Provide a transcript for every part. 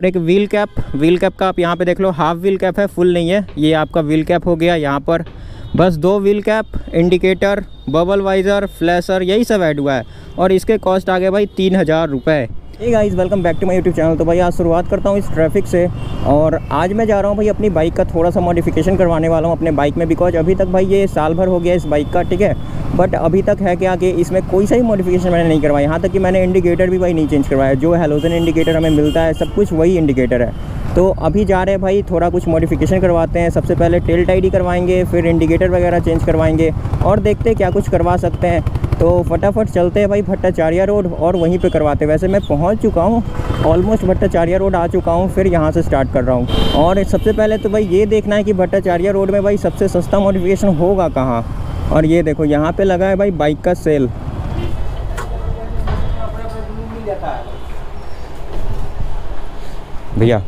एक wheel cap wheel cap का आप यहाँ पे देख लो हाफ़ व्हील कैप है फुल नहीं है, ये आपका व्हील कैप हो गया यहाँ पर। बस दो wheel cap indicator bubble visor flasher यही सब ऐड हुआ है। और इसके कॉस्ट आ गए भाई तीन हज़ार रुपये hey guys welcome back to my YouTube channel तो भाई आज शुरुआत करता हूँ इस ट्रैफ़िक से। और आज मैं जा रहा हूँ भाई अपनी बाइक का थोड़ा सा मॉडिफिकेशन करवाने वाला हूँ अपने बाइक में बिकॉज़ अभी तक भाई ये साल भर हो गया इस बाइक का, ठीक है? बट अभी तक है क्या कि इसमें कोई सा ही मॉडिफिकेशन मैंने नहीं करवाया यहाँ तक कि मैंने इंडिकेटर भी भाई नहीं चेंज करवाया। जो हेलोजन इंडिकेटर हमें मिलता है, सब कुछ वही इंडिकेटर है। तो अभी जा रहे हैं भाई, थोड़ा कुछ मॉडिफिकेशन करवाते हैं। सबसे पहले टेल टाइडी करवाएँगे, फिर इंडिकेटर वगैरह चेंज करवाएँगे और देखते हैं क्या कुछ करवा सकते हैं। तो फटाफट चलते हैं भाई भट्टाचार्य रोड और वहीं पे करवाते हैं। वैसे मैं पहुँच चुका हूँ ऑलमोस्ट भट्टाचार्य रोड आ चुका हूँ, फिर यहाँ से स्टार्ट कर रहा हूँ। और सबसे पहले तो भाई ये देखना है कि भट्टाचार्य रोड में भाई सबसे सस्ता मॉडिफिकेशन होगा कहाँ। और ये देखो, यहाँ पे लगा है भाई बाइक का सेल भैया,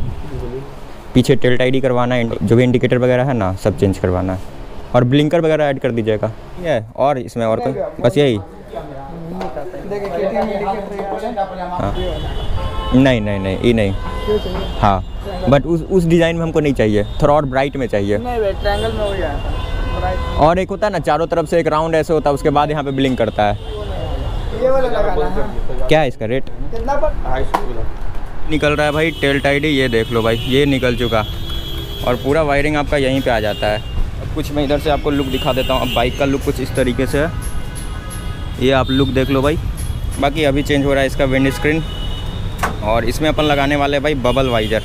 पीछे टेल्ट आईडी करवाना है, जो भी इंडिकेटर वगैरह है ना, सब चेंज करवाना है। और ब्लिंकर वगैरह ऐड कर दीजिएगा। ये, और इसमें और कोई? बस यही। हाँ। नहीं नहीं नहीं, ये नहीं। हाँ बट उस उस डिज़ाइन में हमको नहीं चाहिए। थोड़ा और ब्राइट में चाहिए। नहीं ट्रायंगल में हो जाएगा। और एक होता है ना चारों तरफ़ से एक राउंड ऐसे होता है उसके बाद यहाँ पे ब्लिंक करता है। ये वाला लगाना है। क्या है इसका रेट निकल रहा है भाई टेल टाइडी ये देख लो भाई ये निकल चुका। और पूरा वायरिंग आपका यहीं पे आ जाता है। अब कुछ मैं इधर से आपको लुक दिखा देता हूँ। अब बाइक का लुक कुछ इस तरीके से है। ये आप लुक देख लो भाई। बाकी अभी चेंज हो रहा है इसका विंड स्क्रीन और इसमें अपन लगाने वाले भाई बबल वाइजर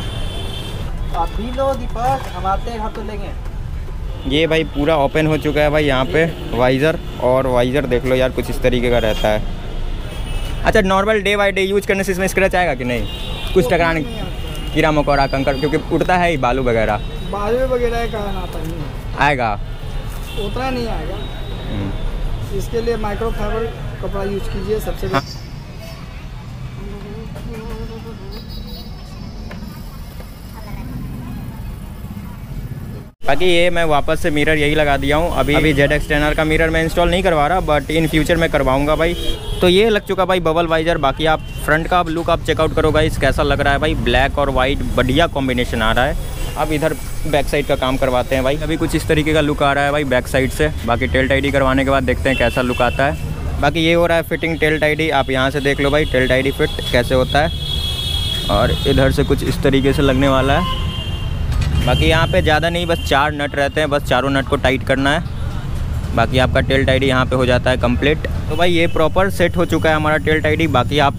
अभी लो दीपक हम आते हैं तो लेंगे। ये भाई पूरा ओपन हो चुका है भाई यहाँ पे वाइज़र और वाइज़र देख लो यार कुछ इस तरीके का रहता है। अच्छा normal day by day use करने से इसमें स्क्रैच आएगा कि नहीं? कुछ टकराने कीड़ा मकोड़ा कंकर क्योंकि उड़ता है ही बालू वगैरह। बालू वगैरह का। आएगा। उतना नहीं आएगा। हम्म। इसके लिए माइक्रो फाइबर कपड़ा यूज़ कीजिए सबसे हाँ। बाकी ये मैं वापस से मिरर यही लगा दिया हूँ। अभी अभी जेड एक्सटेनर का मिरर मैं इंस्टॉल नहीं करवा रहा बट इन फ्यूचर मैं करवाऊँगा भाई। तो ये लग चुका भाई बबल वाइजर बाकी आप फ्रंट का आप लुक आप चेकआउट करो गाइस कैसा लग रहा है भाई? ब्लैक और वाइट बढ़िया कॉम्बिनेशन आ रहा है। अब इधर बैक साइड का काम करवाते हैं भाई। अभी कुछ इस तरीके का लुक आ रहा है भाई बैक साइड से। बाकी टेल टाइडी करवाने के बाद देखते हैं कैसा लुक आता है। बाकी ये हो रहा है फिटिंग टेल टाइडी आप यहाँ से देख लो भाई टेल टाइडी फिट कैसे होता है। और इधर से कुछ इस तरीके से लगने वाला है। बाकी यहाँ पे ज़्यादा नहीं, बस चार नट रहते हैं, बस चारों नट को टाइट करना है। बाकी आपका टेल टाइडी यहाँ पे हो जाता है कंप्लीट। तो भाई ये प्रॉपर सेट हो चुका है हमारा टेल टाइडी, बाकी आप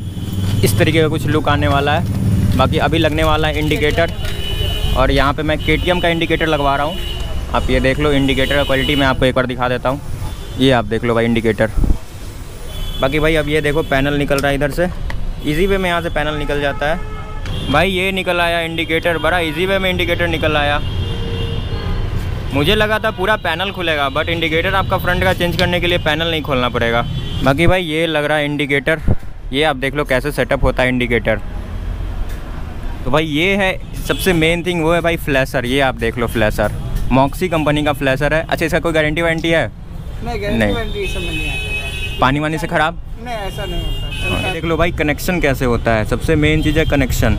इस तरीके का कुछ लुक आने वाला है। बाकी अभी लगने वाला है इंडिकेटर, और यहाँ पे मैं के का इंडिकेटर लगवा रहा हूँ। आप ये देख लो, इंडिकेटर का क्वालिटी मैं आपको एक बार दिखा देता हूँ। ये आप देख लो भाई इंडिकेटर। बाकी भाई अब ये देखो, पैनल निकल रहा है इधर से। इजी वे में यहाँ से पैनल निकल जाता है। भाई ये निकल आया इंडिकेटर बड़ा इजी वे में इंडिकेटर निकल आया। मुझे लगा था पूरा पैनल खुलेगा बट इंडिकेटर आपका फ्रंट का चेंज करने के लिए पैनल नहीं खोलना पड़ेगा। बाकी भाई ये लग रहा है इंडिकेटर ये आप देख लो कैसे सेटअप होता है इंडिकेटर तो भाई ये है सबसे मेन थिंग वो है भाई फ्लैशर ये आप देख लो फ्लैशर मॉक्सी कंपनी का फ्लैशर है। अच्छा इसका कोई गारंटी वारंटी है? नहीं नहीं। नहीं पानी वानी से ख़राब? नहीं ऐसा नहीं होता। हाँ, देख लो भाई कनेक्शन कैसे होता है। सबसे मेन चीज़ है कनेक्शन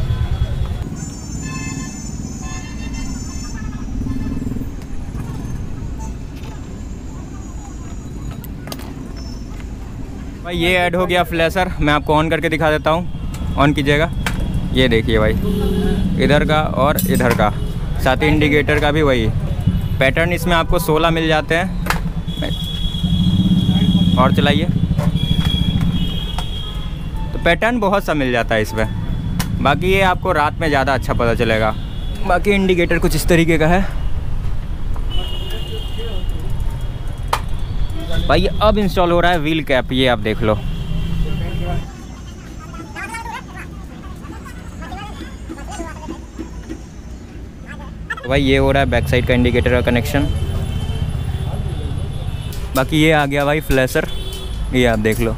भाई ये ऐड हो गया फ्लैशर मैं आपको ऑन करके दिखा देता हूँ. ऑन कीजिएगा. ये देखिए भाई. इधर का और इधर का. साथ ही इंडिकेटर का भी वही. पैटर्न इसमें आपको 16 मिल जाते हैं. और चलाइए. तो पैटर्न बहुत सा मिल जाता है इसमें. बाकी ये आपको रात में ज़्यादा अच्छा पता चलेगा. बाकी इंडिकेटर कुछ इस तरीके का है. भाई, अब इंस्टॉल हो रहा है व्हील कैप ये आप देख लो। भाई, ये हो रहा है बैक साइड का इंडिकेटर का कनेक्शन बाकी ये आ गया भाई फ्लैशर ये आप देख लो।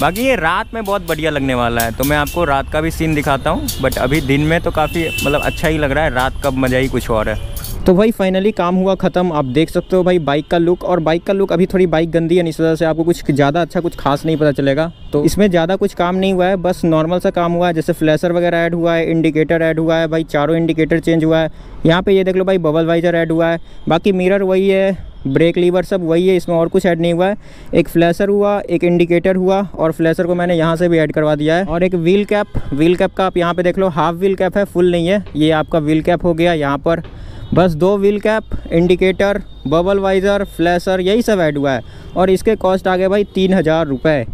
बाकी ये रात में बहुत बढ़िया लगने वाला है तो मैं आपको रात का भी सीन दिखाता हूँ बट अभी दिन में तो काफ़ी मतलब अच्छा ही लग रहा है, रात का मज़ा ही कुछ और है। तो भाई फाइनली काम हुआ ख़त्म। आप देख सकते हो भाई बाइक का लुक और बाइक का लुक अभी थोड़ी बाइक गंदी है, इस वजह से आपको कुछ ज़्यादा अच्छा कुछ खास नहीं पता चलेगा। तो इसमें ज़्यादा कुछ काम नहीं हुआ है, बस नॉर्मल सा काम हुआ है, जैसे फ्लैशर वगैरह ऐड हुआ है इंडिकेटर ऐड हुआ है, भाई चारों इंडिकेटर चेंज हुआ है। यहाँ पे ये देख लो भाई बबल वाइजर ऐड हुआ है। बाकी मिरर वही है ब्रेक लीवर सब वही है, इसमें और कुछ ऐड नहीं हुआ है। एक फ्लैशर हुआ, एक इंडिकेटर हुआ और फ्लैशर को मैंने यहाँ से भी ऐड करवा दिया है। और एक व्हील कैप व्हील कैप का आप यहाँ पे देख लो हाफ़ व्हील कैप है फुल नहीं है। ये आपका व्हील कैप हो गया यहाँ पर। बस दो wheel cap, indicator bubble visor flasher यही सब ऐड हुआ है। और इसके कॉस्ट आ गए भाई तीन हज़ार रुपये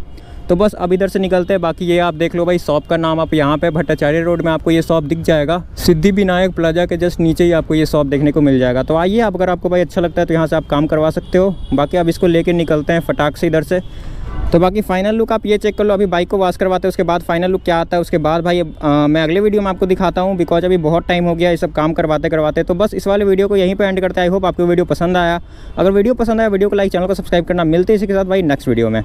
तो बस अब इधर से निकलते हैं, बाकी ये आप देख लो भाई शॉप का नाम आप यहाँ पे भट्टाचार्य रोड में आपको ये शॉप दिख जाएगा। सिद्धि विनायक प्लाजा के जस्ट नीचे ही आपको ये शॉप देखने को मिल जाएगा। तो आइए आप अगर आपको भाई अच्छा लगता है तो यहाँ से आप काम करवा सकते हो। बाकी आप इसको लेके निकलते हैं फटाक से इधर से। तो बाकी फाइनल लुक आप ये चेक कर लो अभी बाइक को वॉश करवाते हैं उसके बाद फाइनल लुक क्या आता है उसके बाद भाई आ, मैं अगले वीडियो में आपको दिखाता हूँ बिकॉज़ अभी बहुत टाइम हो गया ये सब काम करवाते करवाते तो बस इस वाले वीडियो को यहीं पर एंड करते आई होप आपको वीडियो पसंद आया। अगर वीडियो पसंद आया वीडियो को लाइक चैनल को सब्सक्राइब करना मिलते इसी के साथ भाई नेक्स्ट वीडियो में।